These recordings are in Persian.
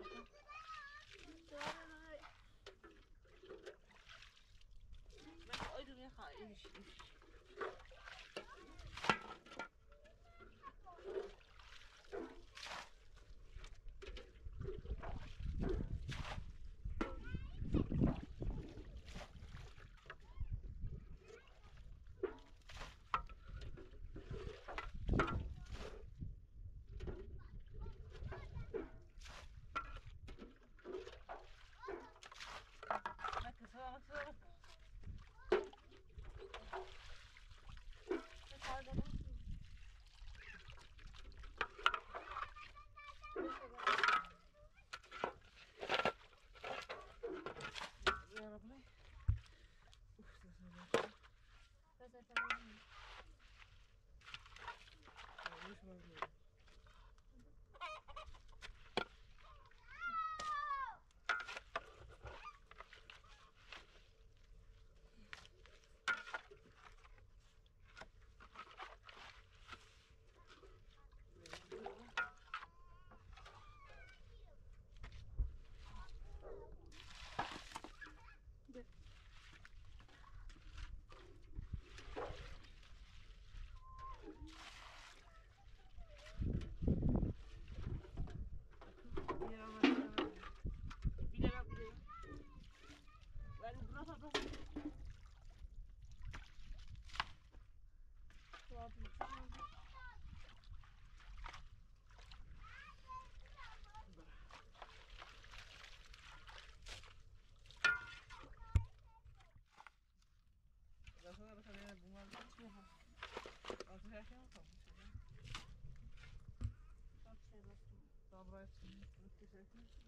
没搞这边海鱼去。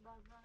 Bye bye.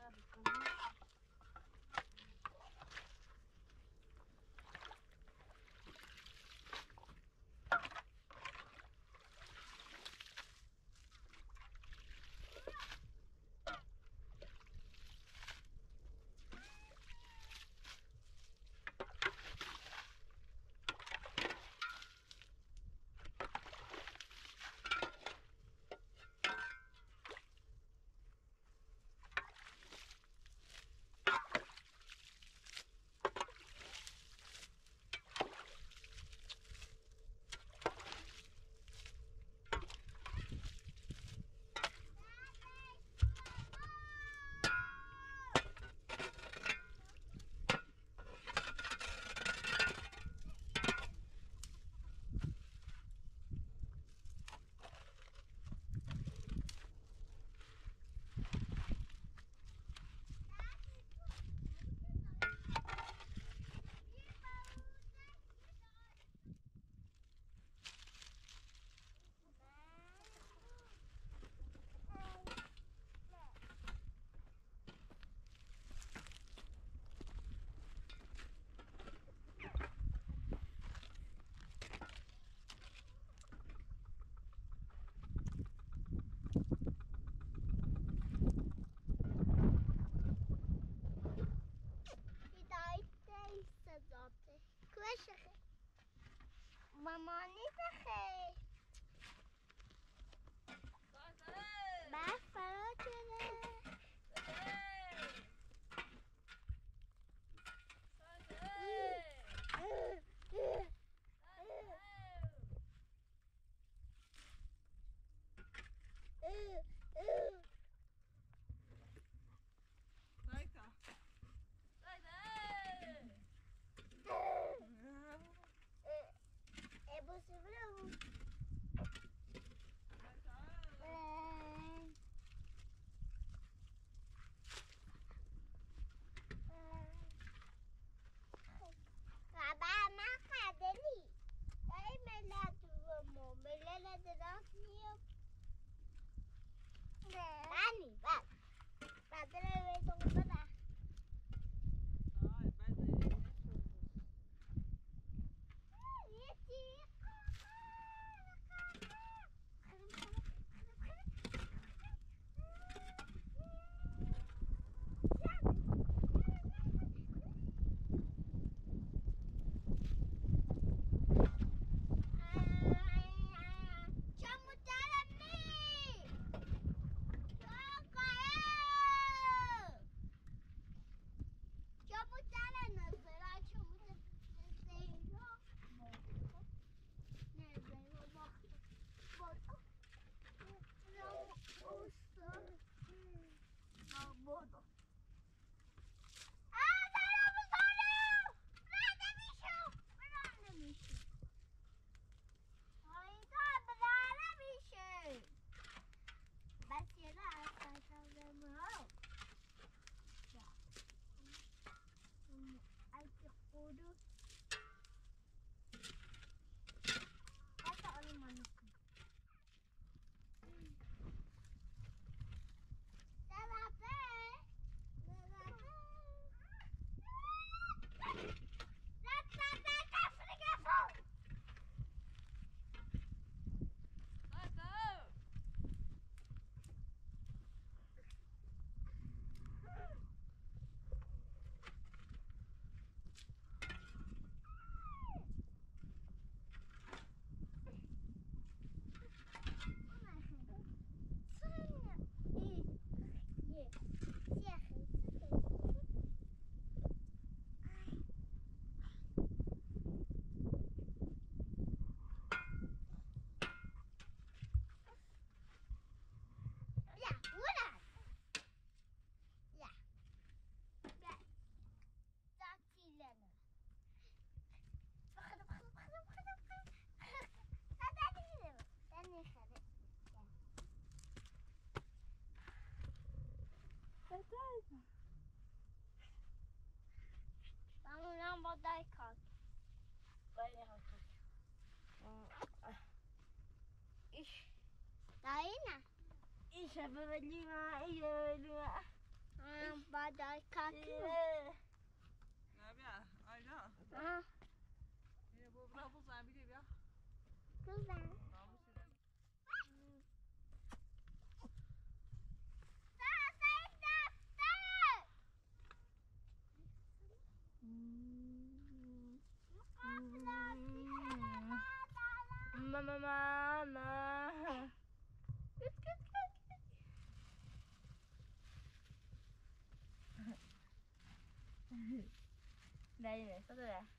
مامانی بخیر. Buradaydı. Ben lambaday kalk. Böyle kalk. İş. Daha iyi ne? İş yapabilirim. İyi öyle. Lambaday kalkıyor. Ee, ne yapıyor? Ayla. Ha. Ne ee, bu? Bravo sen biliyor ya. Güzel. まあまあまあ。大丈夫です。外。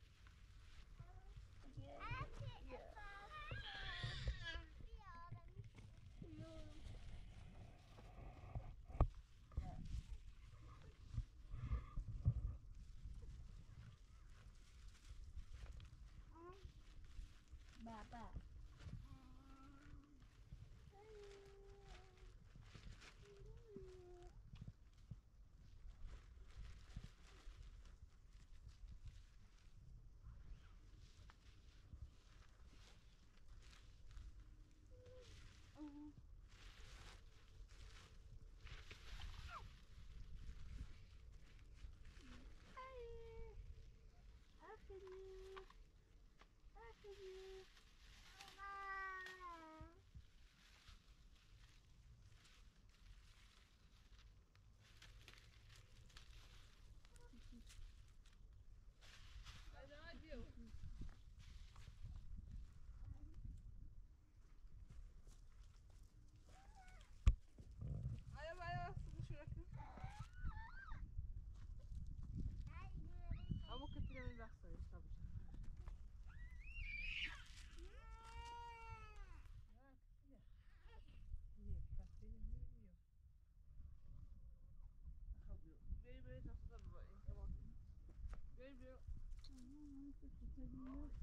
Oh,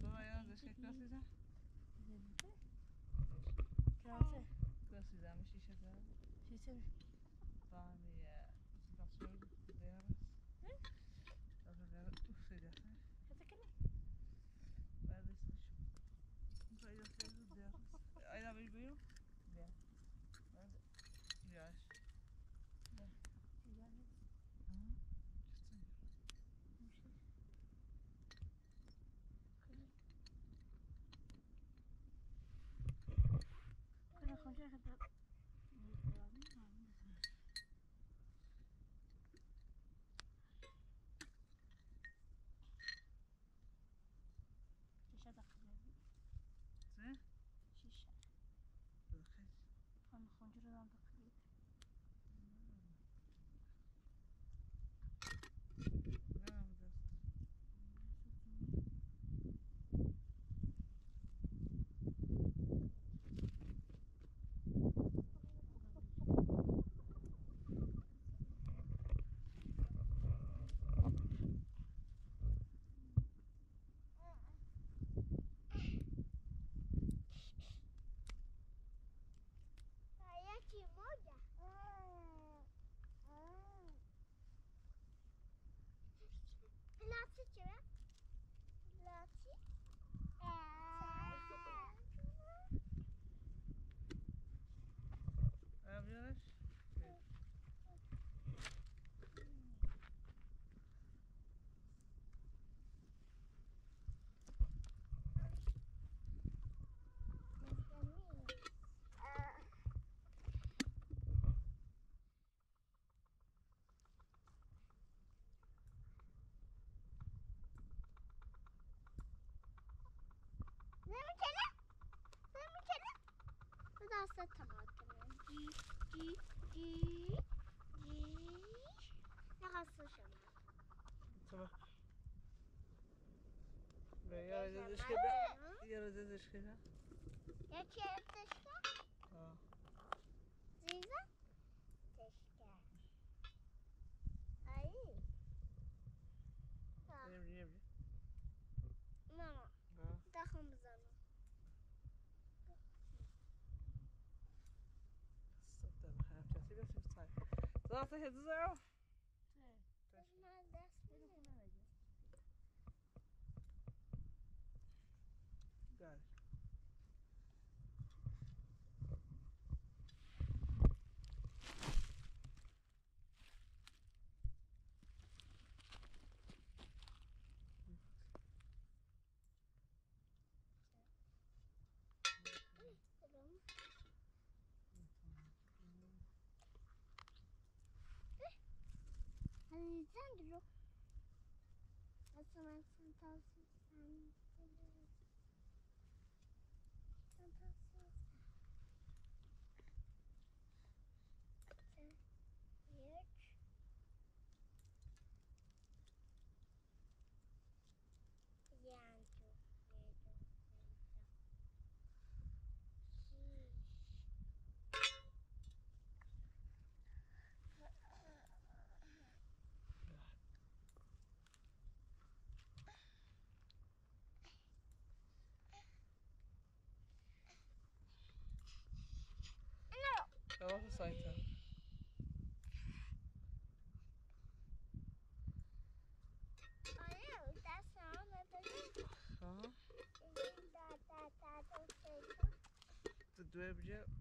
Så ja, det şey klasıza. Klası. Klasıza mı şişe? Şişe. Bana varsa tam atamıyorum. Gi, gi, gi, gi. Rahatsız ama. Tamam. Ne yarayacağız işte ben. Yarayacağız işte. Ya kere işte. Ha. Zeyza? with the heads though? Bizden de yok. O zaman sen tavsiye outra só então. Olha, tá só, mas tá só. Tá, tá. Tudo é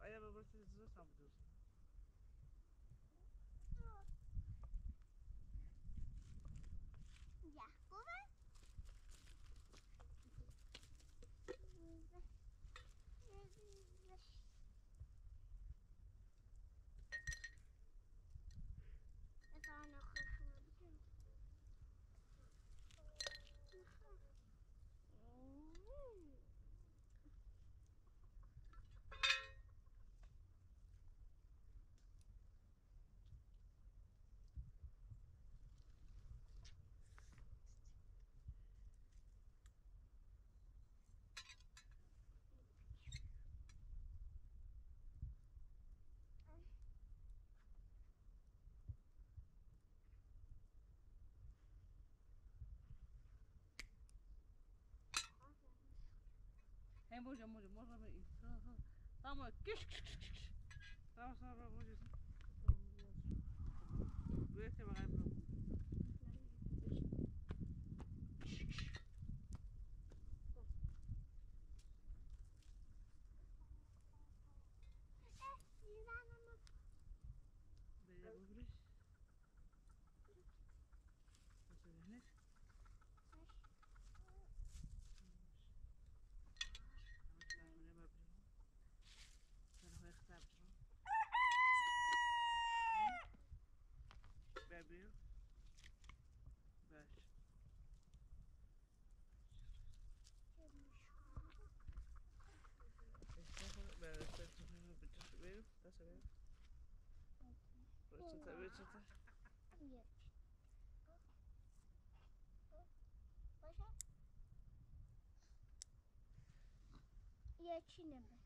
Ayağına basınca saplıyorsun. Эй, боже, боже, можно бы... Там, киш, киш, киш, киш. Там, сам, боже. Böyle bakayım. Вычета, вычета. Нет. Я чинем.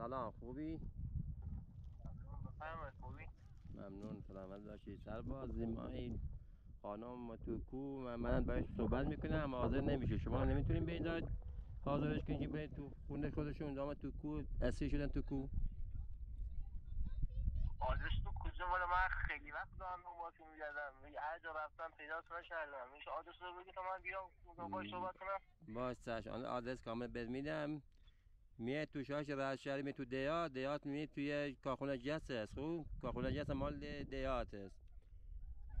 سلام خوبی؟ بفرمایید خوبی؟ ممنون سلامت باشی. سرباز ما این خانم تو کو من من باش صحبت می‌کنم اما حاضر نمیشه شما نمی‌تونین به اینجا حاضرش کنید برید تو خونه خودشون. دام تو کو اسیر شدن تو کو. آدرس تو کجا؟ مال من خیلی وقت دارم دنبالتون میگردم هر جا رفتم نکردم میشه آدرس رو بگی تا من بیام. باش صحبت کنم. باش آن آدرس کامل بهت میدم. میاد تو شاش رد شهری می تو دیات دیات می توی کارخونه جس است خوب؟ کارخونه جس مال دیات است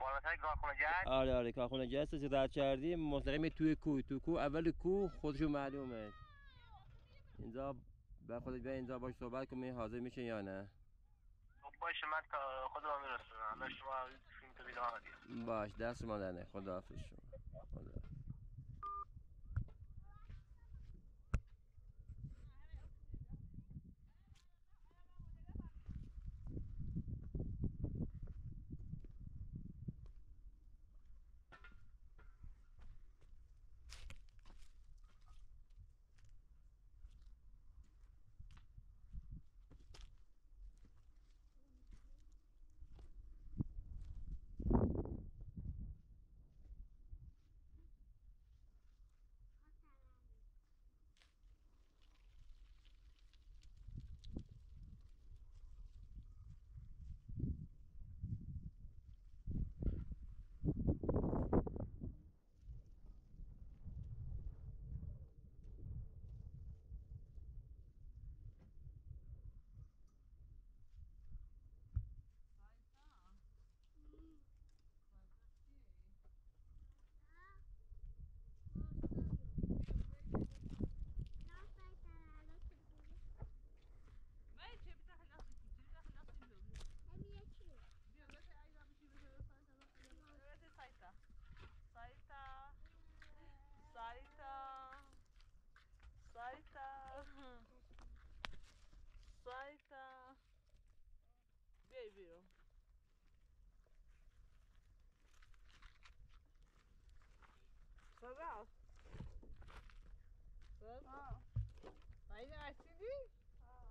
بالاتر کارخونه جد آره آره کارخونه جس است رد کردی مستقیم توی کو تو کو اول کو خودشون معلومه. اینجا به خودت بیا اینجا باش صحبت کنی حاضر میشه یا نه؟ خب باشه من خودم میرسونم. شما فیلم تو باش دست ما دنه خدا حافظ شما. خدا Hazal. vamos Ha. Aynı Ersin değil. Ha.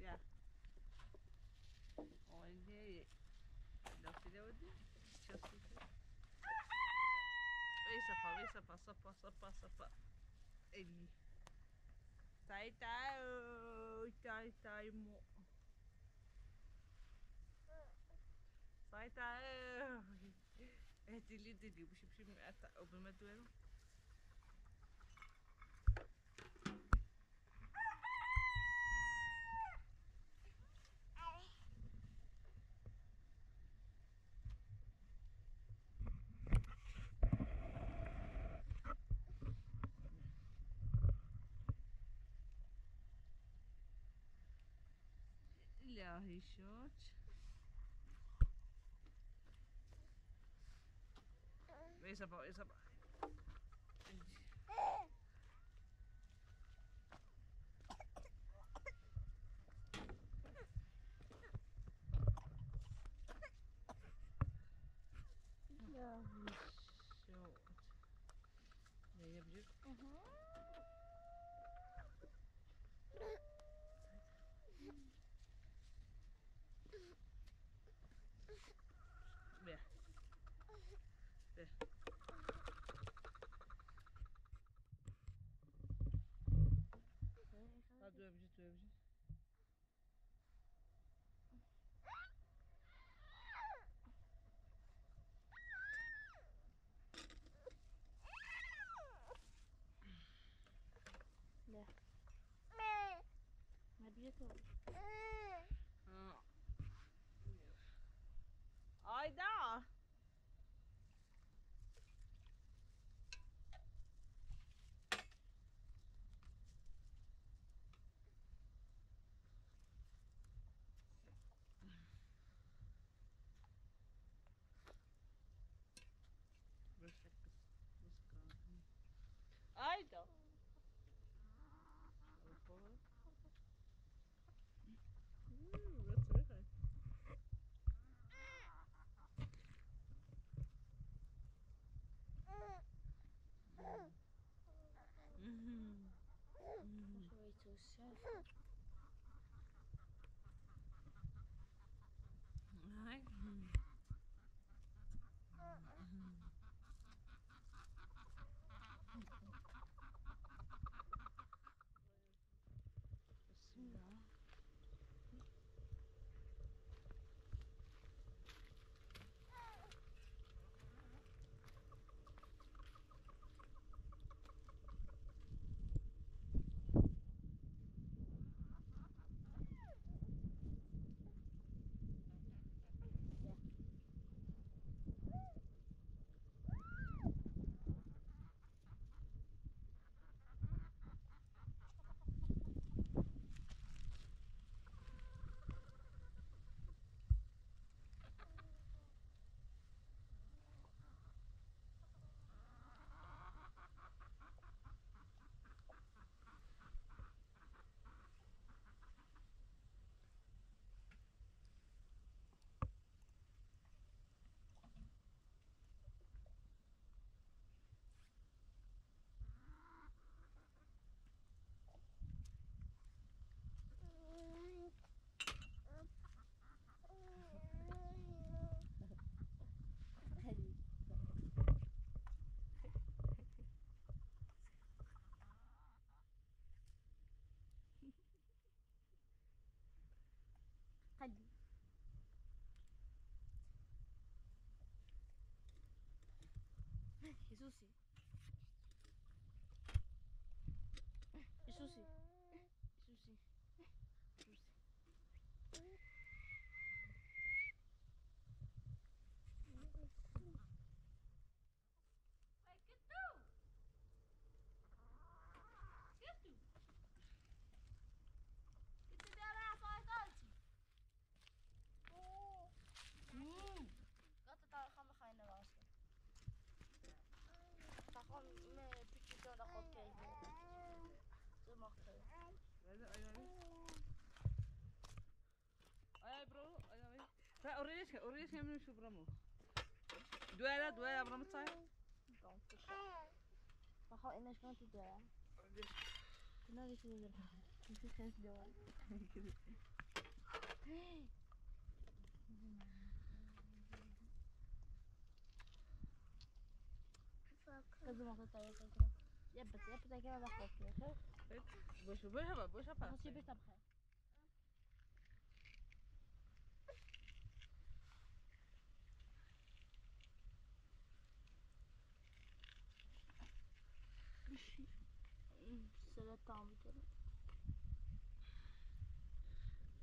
Yeah. açúcar. Vem, sapá, vem, sapá, sapá, sapá, sapá. Ele. Tai, tai, tai, tai, mo. Tai, tai. Dili, dili, bishim, bishim, obrigado. how he shot. Raise. so. বসে وريتك وريتك من نمشيو برموخ دوالا دوالا برمت صاير واخا أنا شكون تدوالا كنا ديك اللي درنا كنت خايف دوالا لازم اخذ طريقه كده يبت يبت كده بخاف كده بوش بوش بوش بوش بوش بوش بوش tam tyle.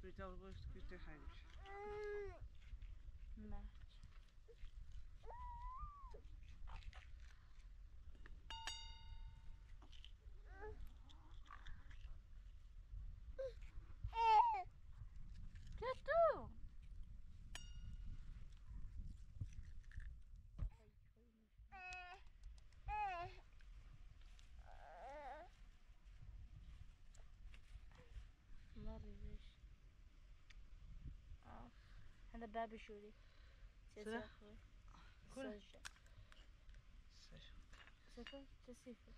Pytał, bo jest Peter Heinz. أنا بابي شوري. سيتاخوي سجا سجا سجا تسيفي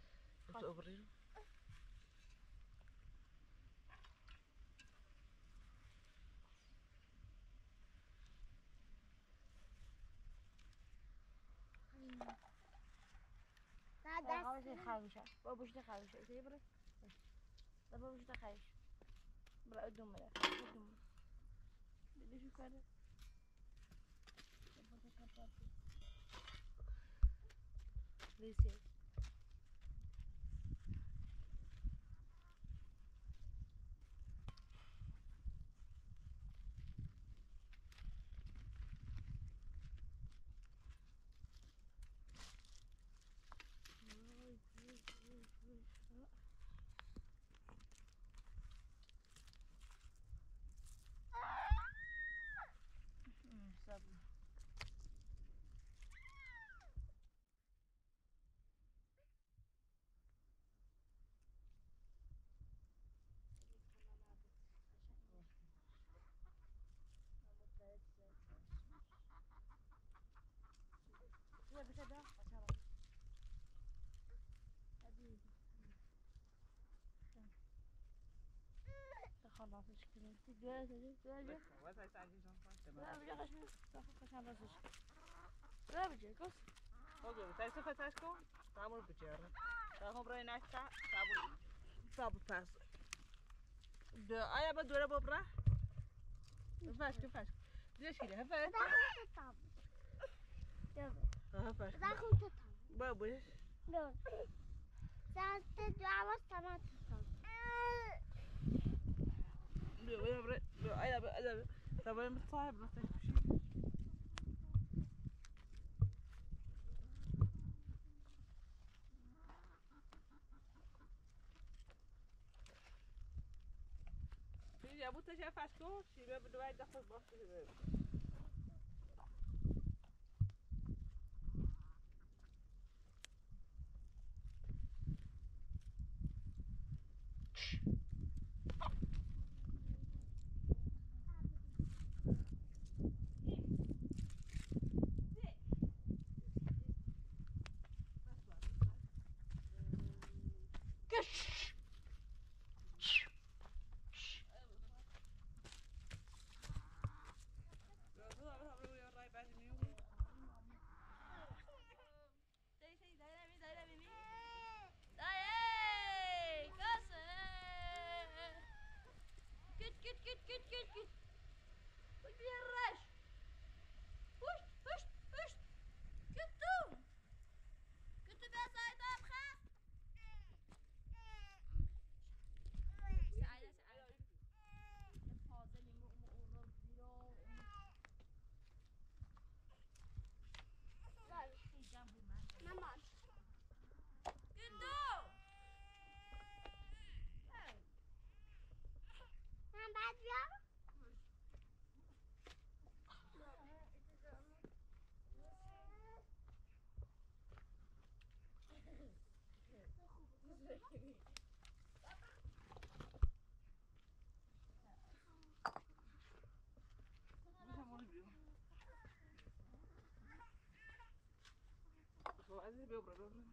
تقبرينو عاوزين خاوشة. بابوش تخاوشة تيبرك إيه بابوش تخاوشة برا قدوم لا قدوم بدي شو كده؟ Lucy. اشكرك تقدر تقدر Wat hij zei, die zo'n vast. لا رجع خشمي خشمي بس لا بجي كوس Oké, we طب أنا متصاحب يا ابو انت شايف عسكر شباب الواحد ياخذ باص Veo, veo, veo.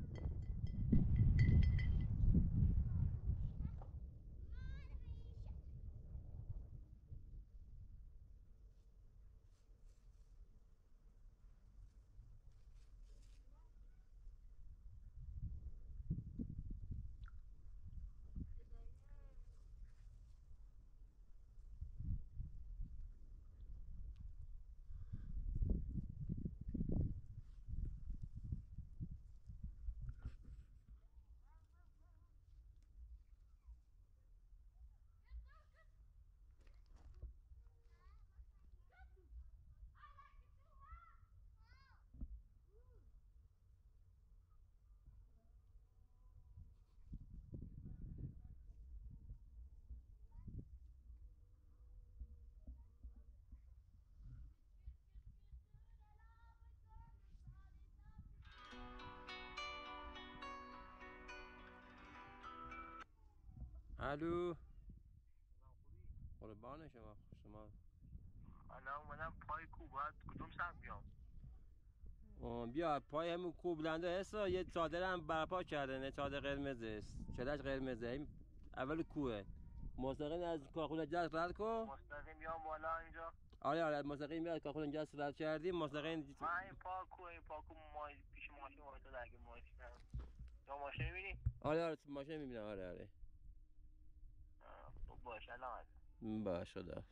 الو. قربان شما. شما. الان اومدم پای کو باید کدوم سمت بیام؟ بیا پای همون کوبلنده هستا یه چادر هم برپا کرده. نه چادر قرمزه است. چلش قرمزه؟ این اول کوه. مستقیم از کارخونه جس رد کن. مستقیم بیام بالا اینجا. آره آره. مستقیم میاد کارخونه جس رد کردی مستقیم من این پاکو این پاکو ما پیش ماشین وایساده اگه ماشین یا ماشین می‌بینی؟ آره آره. تو ماشین می‌بینم. آره آره. باش الان. باش خدا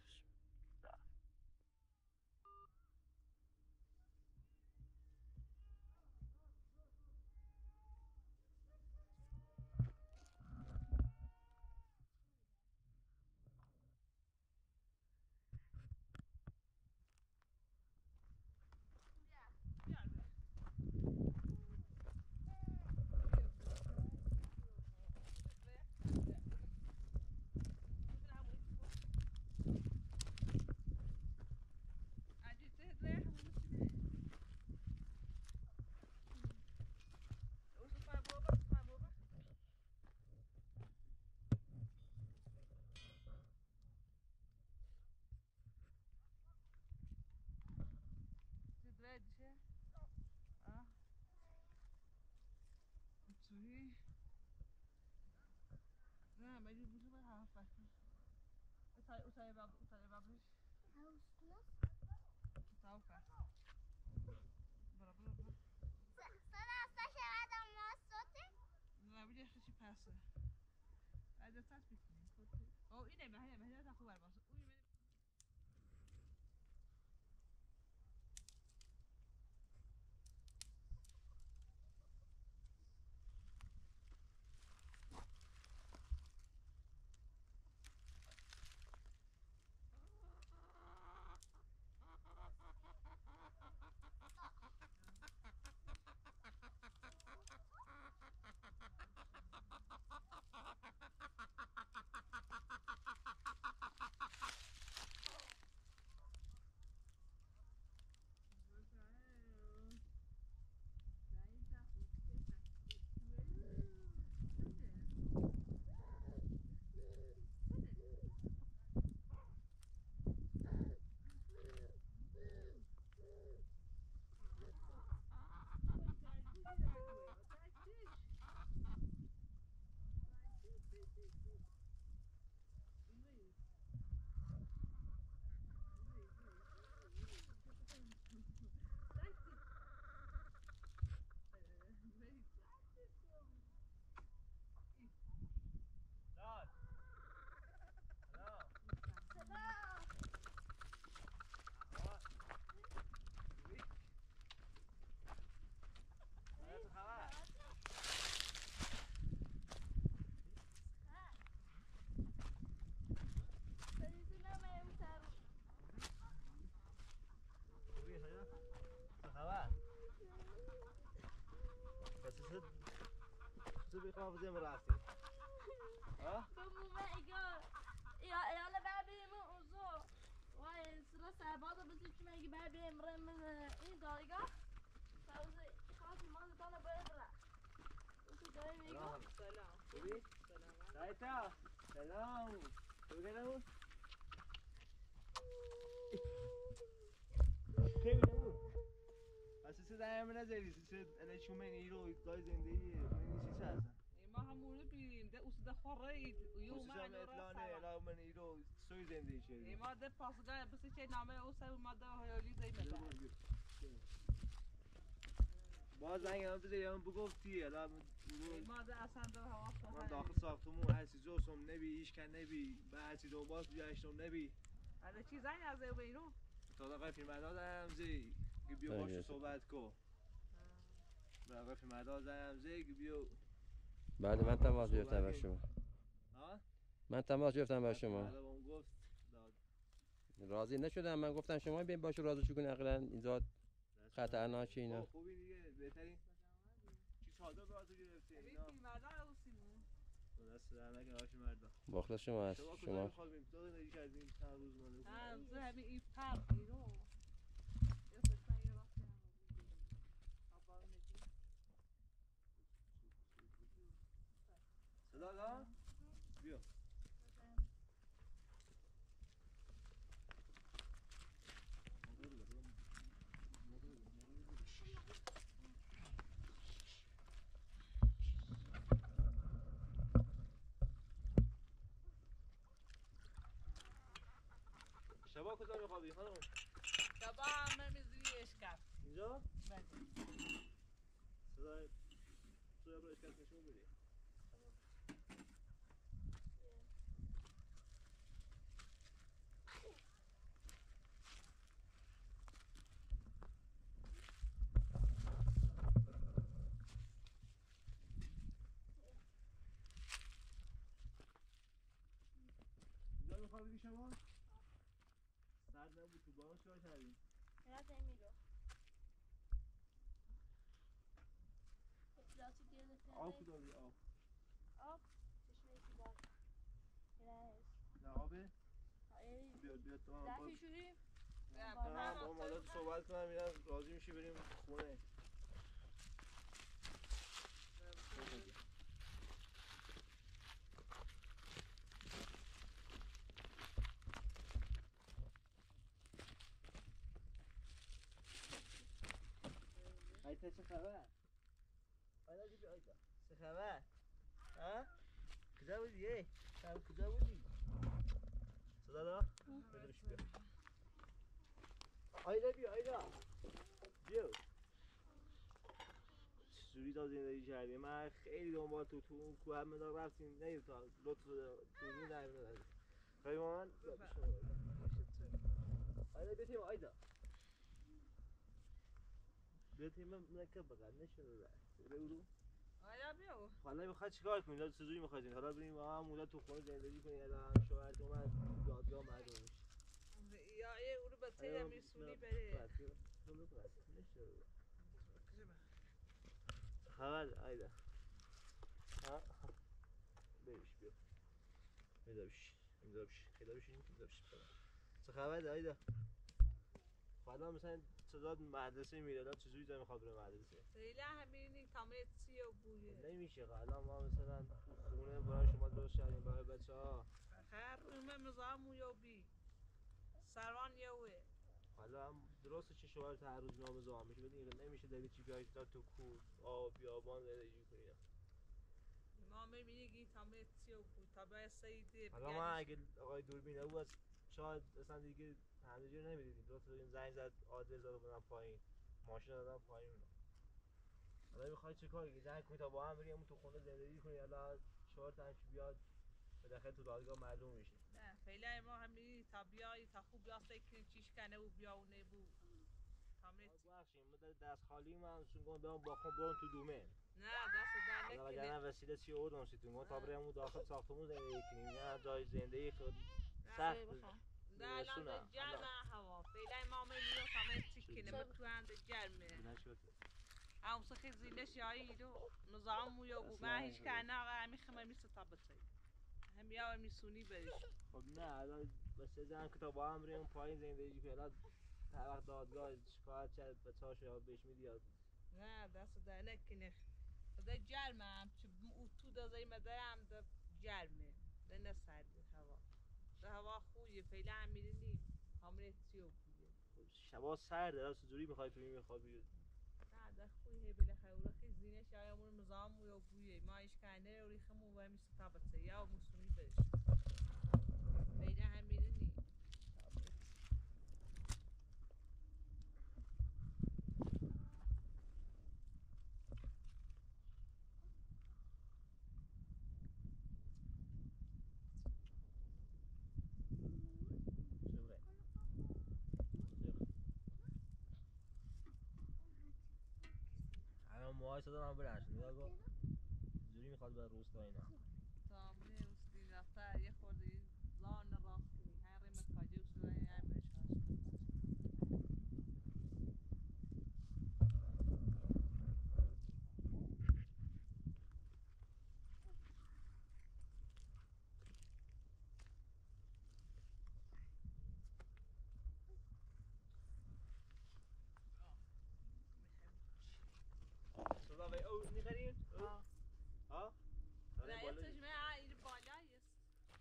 اتای اتای باب اتای بابش توقع برا برا برا نه بودی چی پسه از دست بیکنیم او اینه مهنه مهنه تا خوب باشه اوی تو بخواه بزیم رفتی ها؟ بابا من اگه یا ایالا بر بریم اوزو وای سلا سرباز بسی چی مگه بر بریم رم این دایگاه سوزه خاص ما دانا باید را تو دای میگو سلام خوبی؟ سلام سایتا سلام تو گلو خیلی نمو اساس سه الاشون من ایرو دای زندگی من چی هستن همونو بینیم ده اوس ده خورید و یو ما اطلانه الا من ایرو سوی زندگی شدی ما ده پاسگاه بس چه نامه اوس ما ده هیالی زی مده باز زنگ هم بزنی هم بگفتی الا ما ده اصلا ده هوا من داخل ساختمون هستی جوسم نبی ایش کن نبی به هرچی دنبال بیاشتم نبی حالا چی زنگ از او بیرون تا دقیقه پیرمردا زنم زی بیا آره. باش صحبت کو به دقیقه پیرمردا زنم زی بیا بله من تماس گرفتم با شما. ها من تماس گرفتم با شما. راضی نشدم. من گفتم شما بیاین باشه راضی شو کنین اقلا اینجا خطرناکه اینا. خب، خوبی دیگه. بهترین چی براتو گرفتی؟ اینا؟ بخل شما هست. شما کجا شما می‌خواد بریم تو زندگی کردیم چند روز مانده هم زه همین این فرق بیرون یه سکن یه راستی هم آبا میگی صدا دا بیا. شبا کجا میخوابی؟ خانم؟ شبا همه میزی اشکر اینجا؟ بله. صدای صدای برای اشکال نشون بدی میخوابی شما؟ سرد نبود تو باغ چیکار کردی؟ اینا تیمی رو پلاسی گرفته آب کدومی آب. آب؟ چشمه ای بار. اینا نه آبه؟ بیاد بیاد. تو هم صحبت کنم اینا راضی میشی بریم خونه. ایتا چه خبر؟ آیدا بیا آیدا چه خبر؟ ها؟ کجا بودی ای؟ کجا بودی؟ صدا دا؟ بدرش بیا آیدا بیا آیدا بیا چجوری تا زندگی کردی من خیلی دنبال تو تو اون کوه مدار رفتیم نه تا لطف در نداری خیلی با من. آیدا بیا تیم آیدا بیا تیم من نکه بقید نشده ده برو آیا بیو حالا می‌خواد چیکار کنیم داد چجوری می‌خواید حالا بریم با هم تو خونه زندگی کنیم. یا شوهر تو دادگاه مردم یا ای او رو تیه میسونی بره. خبر آیدا. ها؟ بیش بیا. اینجا بش اینجا بش خیلی بش اینجا بش چه خبر آیدا؟ حالا مثلا صدا مدرسه میره داد چجوری تا می‌خواد بره مدرسه؟ خیلی همینی تامه سی و بویه. نمیشه حالا ما مثلا خونه برای شما درست کردیم برای بچه ها خیر اومه مزامو یا بی سروان یوه حالا هم درسته چه شوهر هر روز نام زام میشه بدین نمیشه داری چی بیای تا تو کو آب بیابان زندگی کنی. ما می‌بینی تامه سی و بوی. تا به سیده حالا من اگه آقای دوربین نبود شاید اصلا دیگه همه جور نمی‌دیدیم. درست داریم زنگ زد آدرس داد بدم پایین. ماشین دادم پایین. حالا می‌خوای چه جنگ کنی؟ تا با هم بریم تو خونه زندگی کنی. حالا شوهر تنش بیاد بالاخره تو دادگاه معلوم میشه. نه خیلی ما همینی تا بیایی تا خوب بیاسته کنیم چیش کنه و بیا و نبو بخشیم ما در دست خالی من سونگون برم با خون برم تو دومه. نه دست در نکنه. وگرنه وسیله چی اوردم سی تو تا بریم داخل ساختمون زندگی کنیم. نه جای زندگی خود سخت به جرم هوا. فعلا ما جرمه خیلی زینش یایی رو نظام مویا بو اصلا من هیچ اینجوری. کنه آقا همی خمه میسه تا بطایی هم بریش خب نه الان بس زن که تا با هم بریم پایین زندگی که الان هر وقت دادگاه شکایت کرد به تاش یا بهش میدی یا نه؟ دست در نکنه. ده گرمه هم چه او تو ده زیمه ده هم ده گرمه ده نه سرده. هوا خویه فعلا هم می‌دونی همونه تیو بوده شبا سرده راست جوری می‌خوای تو میخوابی نه ده خویه بالاخره. خیلی زینش یا همون نظام مویا بویه. ما ایش کنه و ریخمون و همیشه تا بطه یا موسونی برش فعلا هم می‌دونی من برنش نگاه کن جوری می‌خواد به روستا اینا. تامنه استی رفته یه خورده لان راستی هر مکاجه اصلا یه برش هست صدا به او می‌خرین؟ آه. ها؟ نه یه تجمه این بالایی است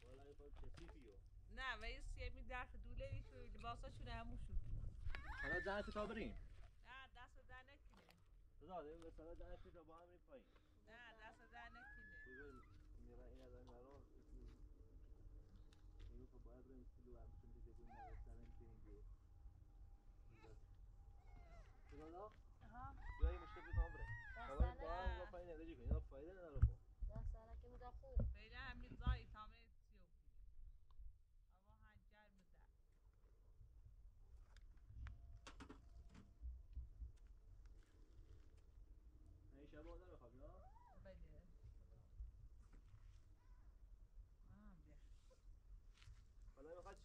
والله خود کثیفی و نه و یه سیمی درف دوله ایشو لباساشون حالا تا بریم. نه دست در نکنه صدا زن که تا با هم پایین نه دست در نکنه این از این اینو که باید بریم که دا؟ ها بیا این مشکل بکنم بره خبر با هم با پایین نداری کنی اینا فایده نداره خب دست که بوده خوب فعلا همین زایی تامه سیو هوا هنجر میده این شب آدم بخواب نه؟ بله آه، بیا.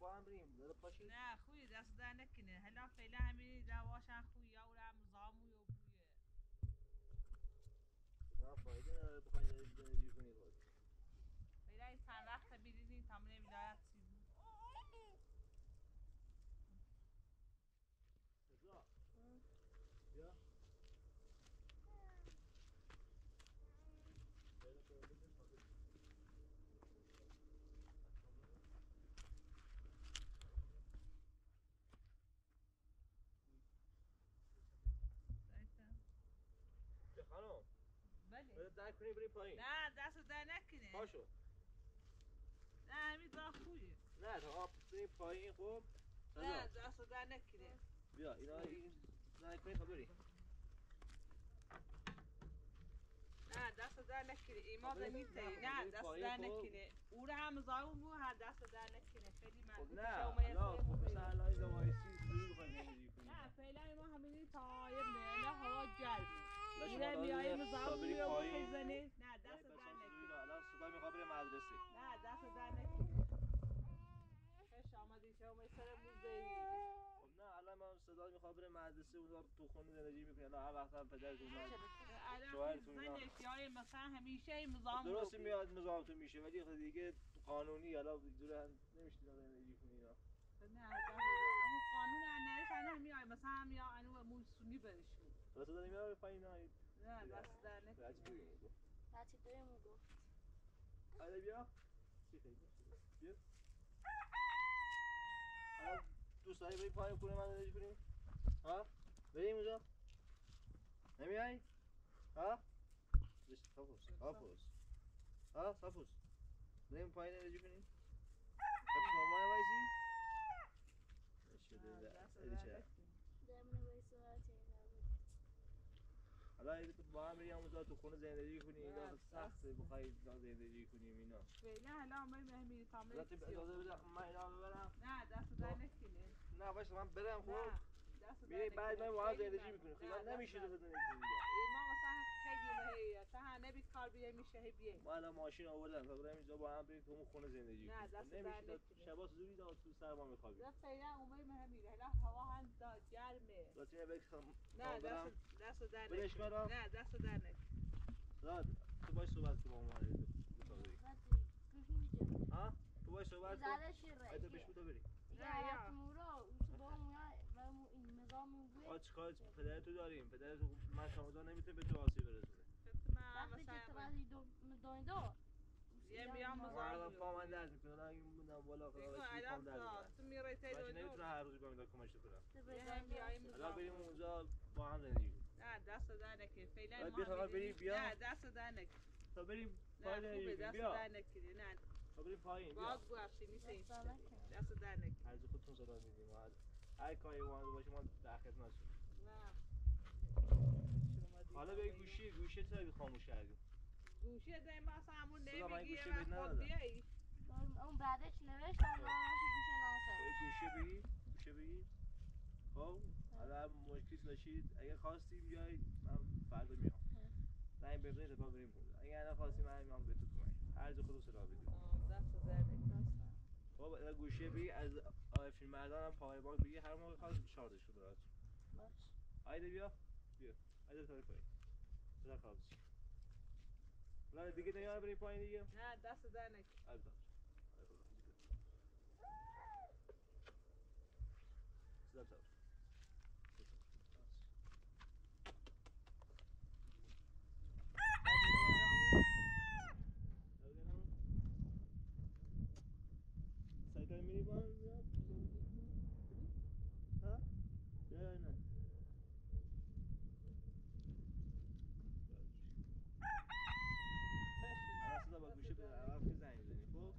با هم داره پاشی نه خوی دست در نکنه. هلا فعلا همین دواشن خوی یا هم زامو یا بویه. نه فایده نداره کنی خود فعلا این چند وقت بیدینی تامنه ولایت چیزی صدا بیا بیا خانم بله بده درک کنی بریم پایین. نه دست در نکنه. پاشو نه همین زا خویه نه تا آب بریم پایین خب؟ نه دست در نکنه. بیا اینا این درک کنی تا بریم. نه دست در نکنه. ایما خب، نه، نه دست پایین، در خب. نکنه. او رو هم زاون بو هر دست در نکنه. خیلی من خب نه لا خب مثلا الان زندگی کنیم نه فعلا ما همینی تا یه نه هوا گرمه مزاون بریم یا پایین. بزنه نه نه، دست در لا؟ الان صدا می‌خواد بره مدرسه. نه دست در نکنه خوش آمدی شما سر موزه خب نه الان من صدا می‌خواد بره مدرسه اون تو خونه زندگی می‌کنه الان هر وقت هم پدرتون من شوهرتون اینا. مثلا همیشه مزاحم درستی رو میاد مزاحمتون میشه ولی خب دیگه قانونی حالا دور هم نمیشه زندگی کنی اینا. نه قانون انش انا میای مثلا هم یا انو موسونی برشون حالا صدا نمیاد پایین نه نه دست در راجع به این گفت. بچه دویم گفت حالا بیا بیا حالا دوست داری بریم پایین خونه من زندگی کنیم ها بریم اونجا نمیای ها بس سافوس سافوس ها سافوس بریم پایین زندگی کنیم خب شما ما وایسی شده خیلی در چه نکنه دمونه بایسته چه حالا اگه تو با هم بریم اونجا تو خونه زندگی کنی اینا نه، سخته بخوای اینجا زندگی کنیم اینا. فعلا حالا همه مهمی تو اجازه بده من اینا ببرم نه دست در نکنه. نه باشه من برم خب؟ میری بعد. من با هم زندگی می‌کنیم. خیلی نمیشه زندگی کنی اینجا. ای ما مثلا خیلی هی تا هنه بی کار بیه میشه هی بیه. ما الان ماشین آوردن تا بریم اینجا با هم بریم تو اون خونه زندگی نه،. دست نمیشه. شبا زوری داد تو سر ما میخوابیم فعلا اومه مهم میره هلا هوا هم دا گرمه. لطفا بکن نه. دست دست در. نه دست در نکنه. داد تو باش صحبت کن با ما ها؟ تو باش صحبت کن. آیتا بهش بودو بری نه، آ چیکار پدر تو داریم. پدر تو من شما می‌تونه به تو آسیب برسونه وقتی که دو دو. یه میام ما مزاحم الان بیام. پا من درد می‌کنه. اگه موندم بالا خدا تو میره تی دو نمی‌تونم دو هر روز بیام کنم حالا. بریم اونجا با هم زندگی نه دست در نکنه فعلا باید ما بیا فقط هم بری، می‌ریم. بیا. نه دست در نکنه تا بریم پایین کنیم. دست بیا. در نه. تا بریم پایین. بیا. باز نیست این دست در نکنه هرچی خودتون صدا میدیم ما هر- هر کاری اومده باشه ما در حالا به گوشی گوشی تو خاموش کردیم گوشی ما اصلا همون نمیگی بهت خود ندادم. بیایی. اون بعدش نوشت؟ اون گوشه خب ناسه گوشی بگی گوشی بگی. خب حالا مشکلی داشتید اگه خواستیم بیای من فردا میام. زنگ بزنید تا بریم اونجا اگه الان خواستیم من میام به تو کمک هر جا خودت صدا بدید آه، دست نکنه خب الان گوشی بگی از فیلم مردان هم پای باگ بگی. هر موقع خواست شارژش کنه برات. باش. آیده بیا. بیا. آیده تو پایین بذار خواهد حالا دیگه نگاه بریم پایین دیگه نه دست در نکنه آیده تا صدا تا سایتای میری با هم میاد ها یا یا نه الان صدا با گوشه به عقب که زنگ بزنی خب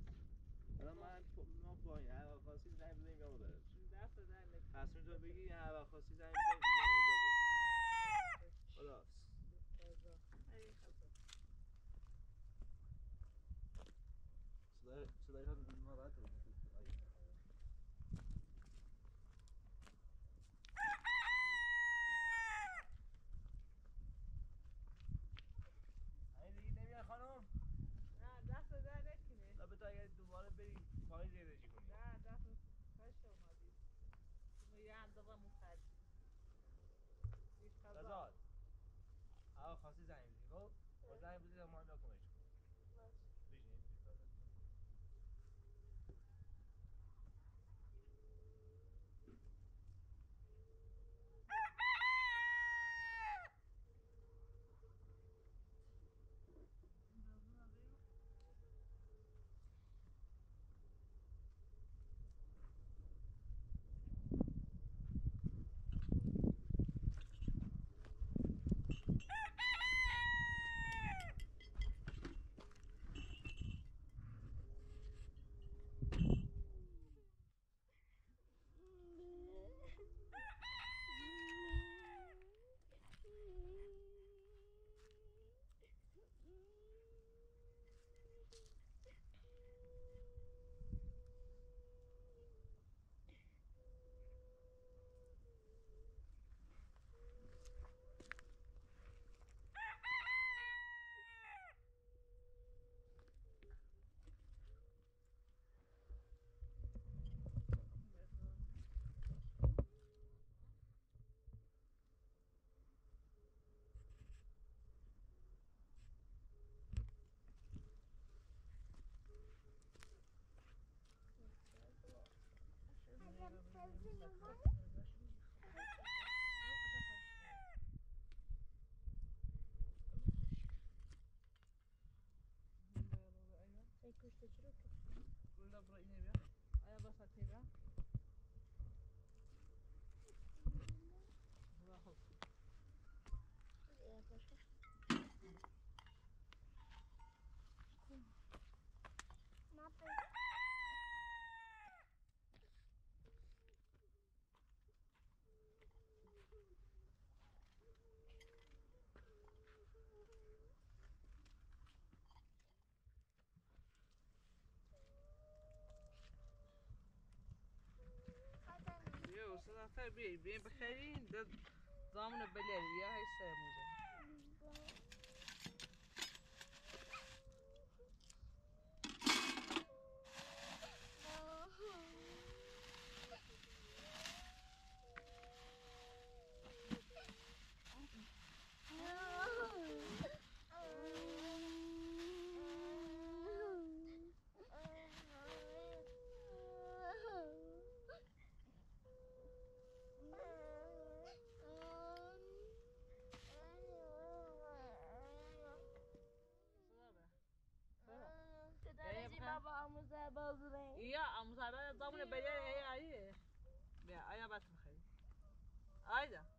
الان من ما پایین هر وقت خواستی زنگ بزنیم یا ببرم دست در نکنه تصمیم تو بگی هر وقت خواستی زنگ بریم خلاص صدای صدای ناراحت خانم؟ نه دست در نکنه. تا به تو اگر دوباره بری پایین زندگی کنی. نه دست کاش اومدی. یه اندازه طبيعي بين بخيرين ضامنه بلاوي هاي السيموزه برای